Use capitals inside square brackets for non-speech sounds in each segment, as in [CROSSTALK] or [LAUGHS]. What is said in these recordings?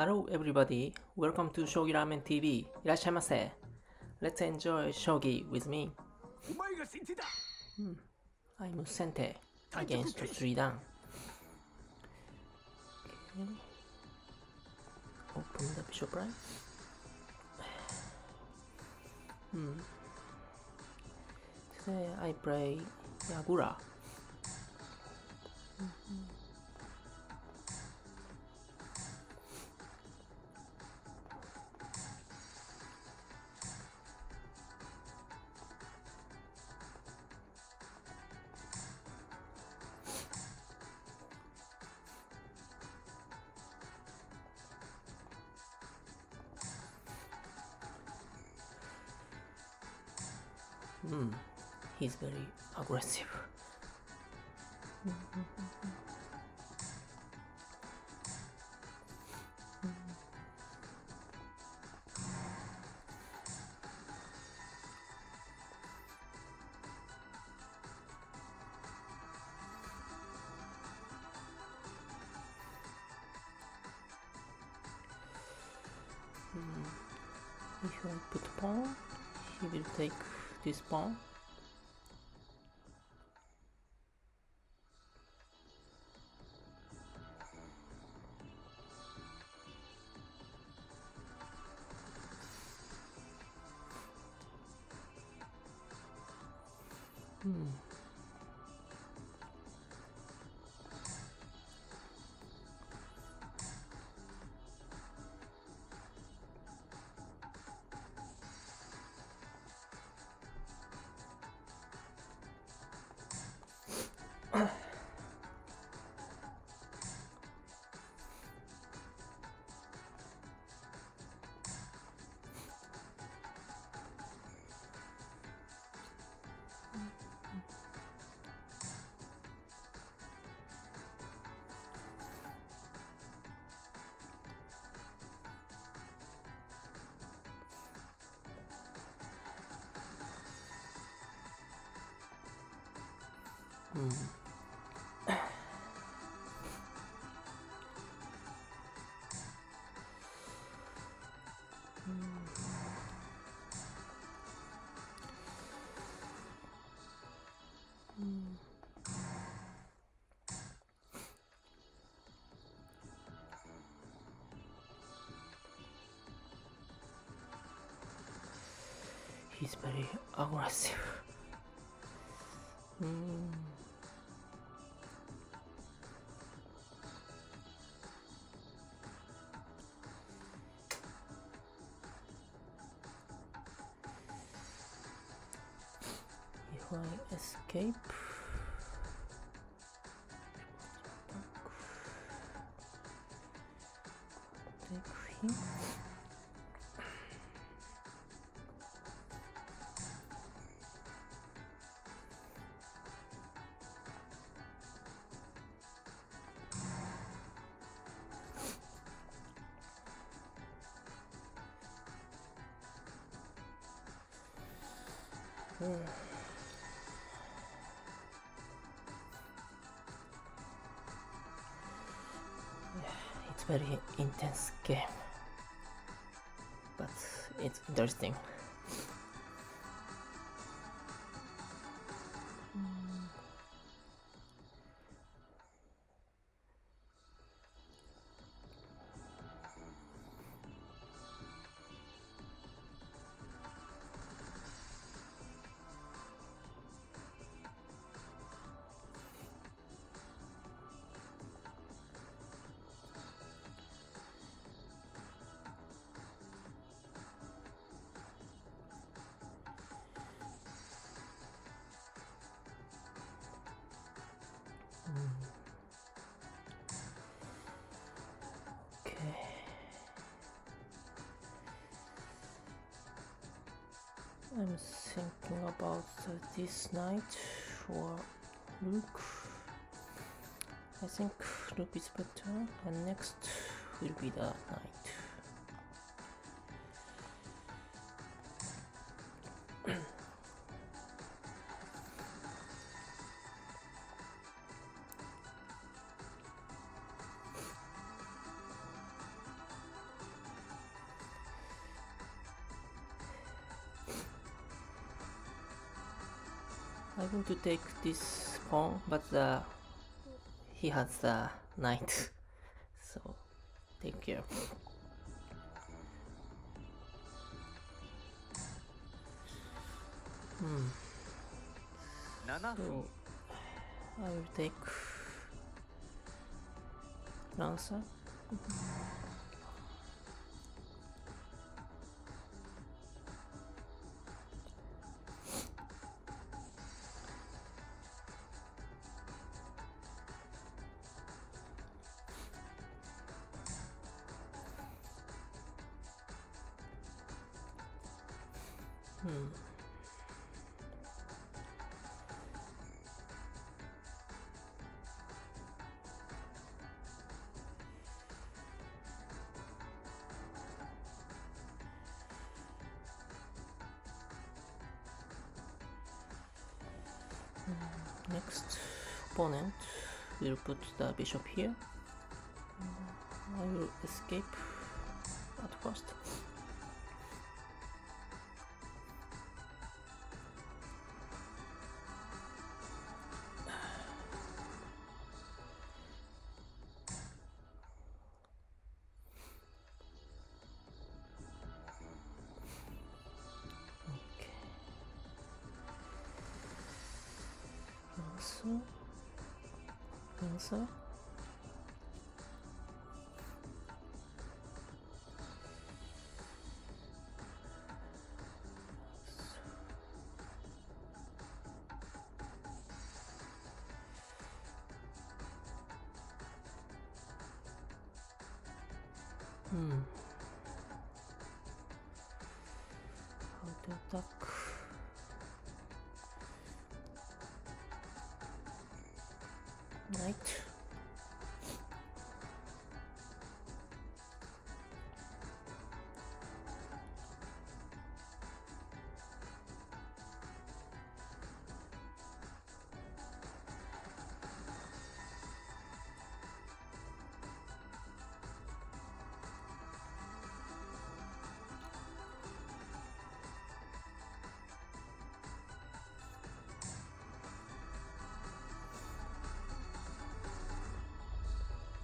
Hello everybody, welcome to Shogi Ramen TV. いらっしゃいませ。Let's enjoy shogi with me. Hmm. I'm Sente against three dan. Okay. Open the bishop right. Hmm. Today I play Yagura. Mm -hmm. Hmm. He's very aggressive. Hmm. If I put pawn, he will take this pawn. He's very aggressive. Hmm. I escape, take him. Very intense game, but it's interesting. I'm thinking about uh, this knight for rook. I think rook is better, and next will be the knight. Going to take this pawn, but the he has the knight, [LAUGHS] so take care. Hmm. 7 So I will take Lancer. Hmm. Next opponent will put the bishop here. I will escape at first. Hmm. How to attack? Knight.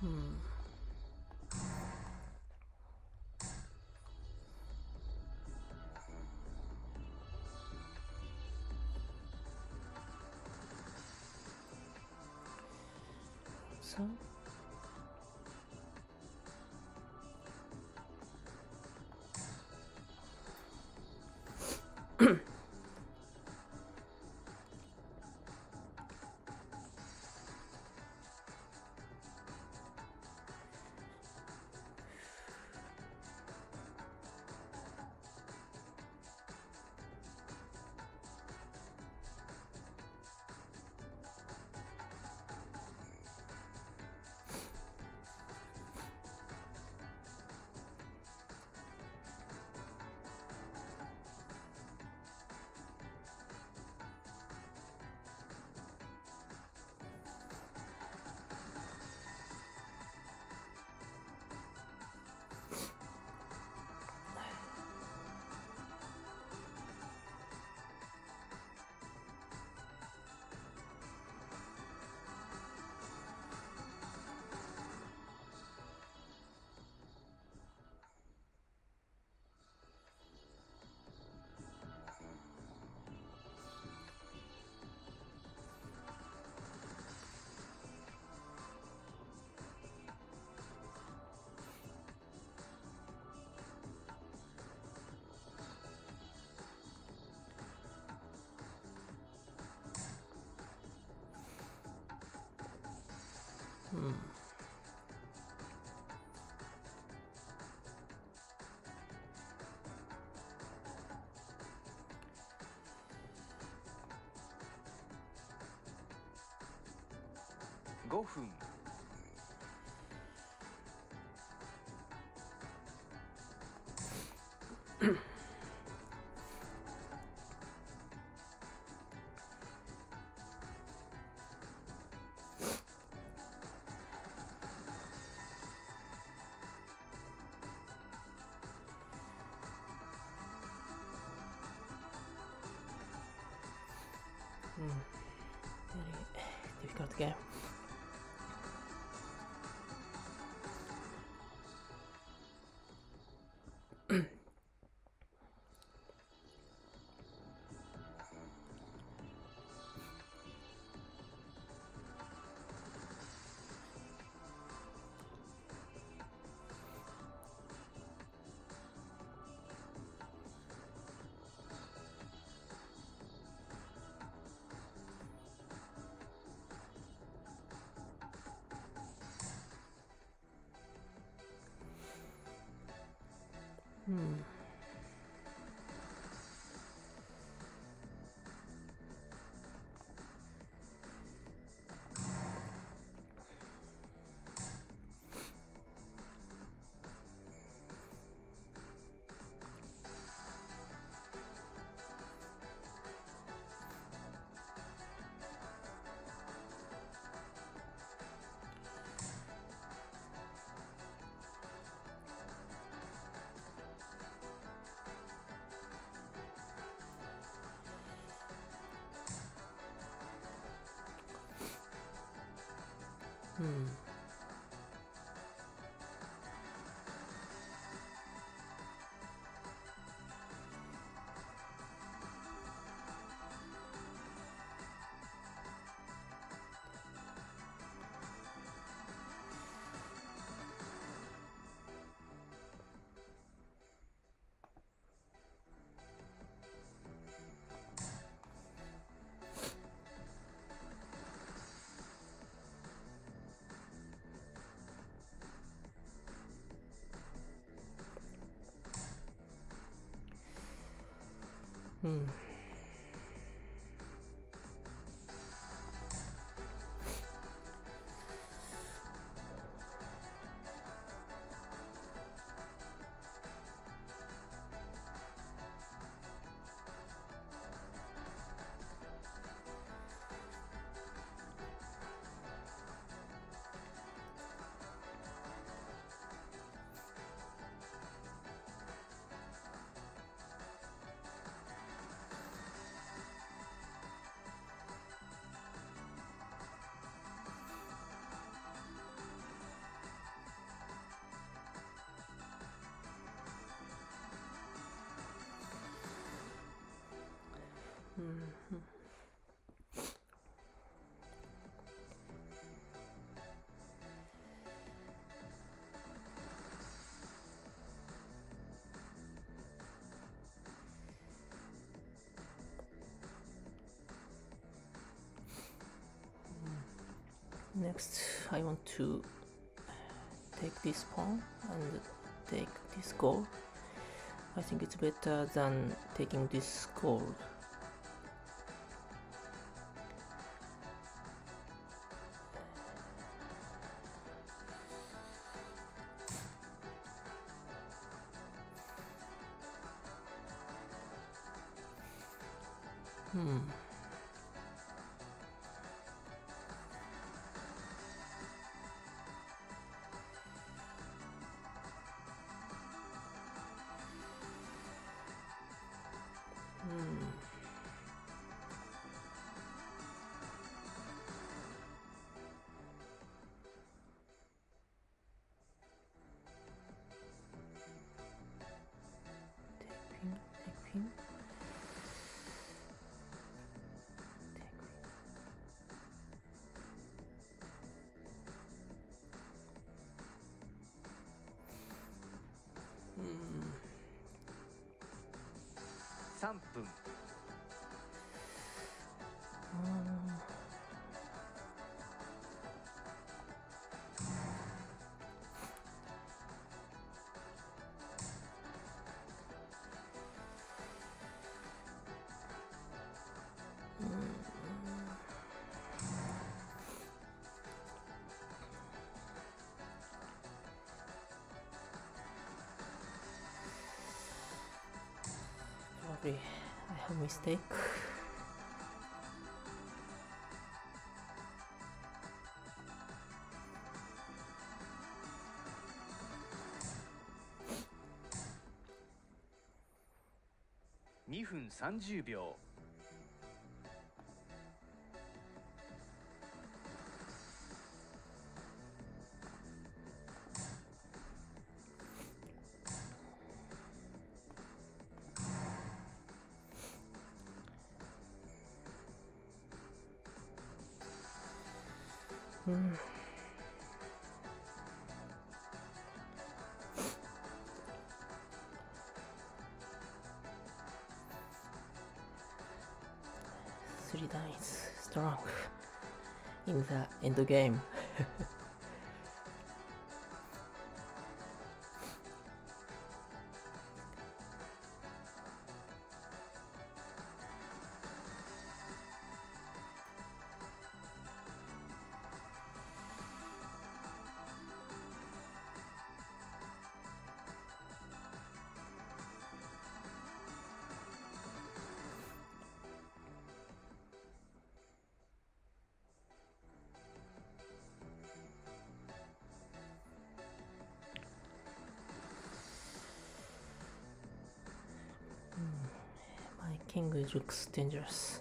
Hmm. So. Hmm. ?5 分 game. Hmm. Hmm. Hmm. Next, I want to take this pawn and take this gold. I think it's better than taking this gold. 3分。sorry, I have mistake. Two minutes thirty 秒。Dice strong in the end game. [LAUGHS] king looks dangerous.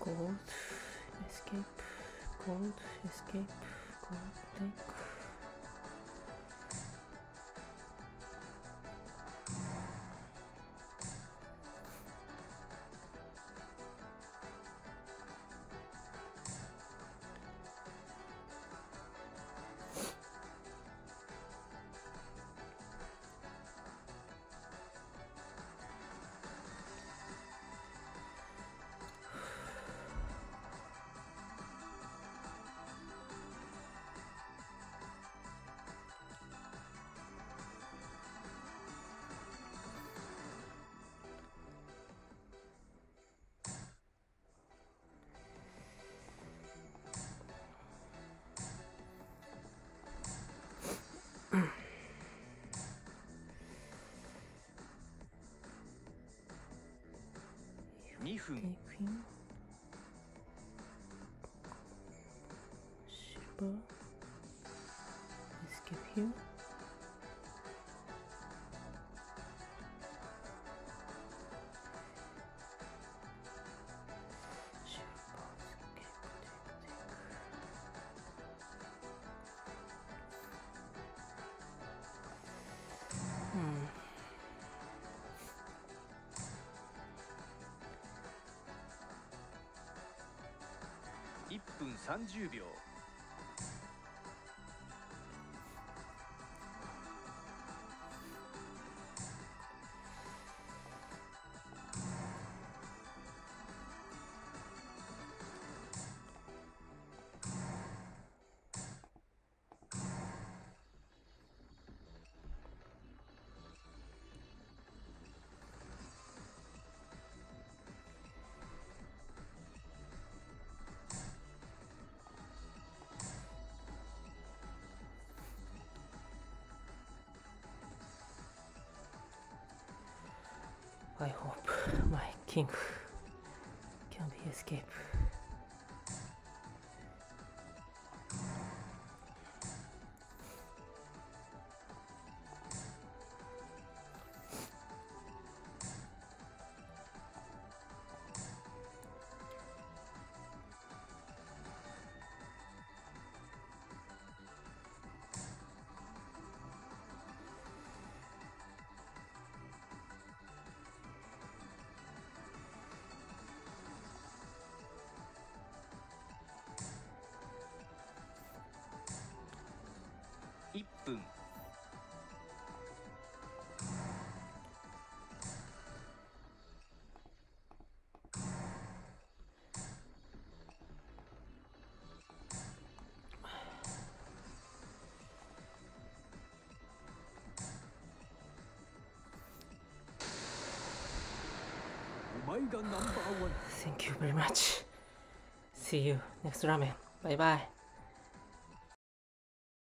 Gold, escape, gold, escape, 分. Silver. Escape here. 1分30秒「I hope my king can be escape.1 Thank you very much. See you next ramen. Bye bye.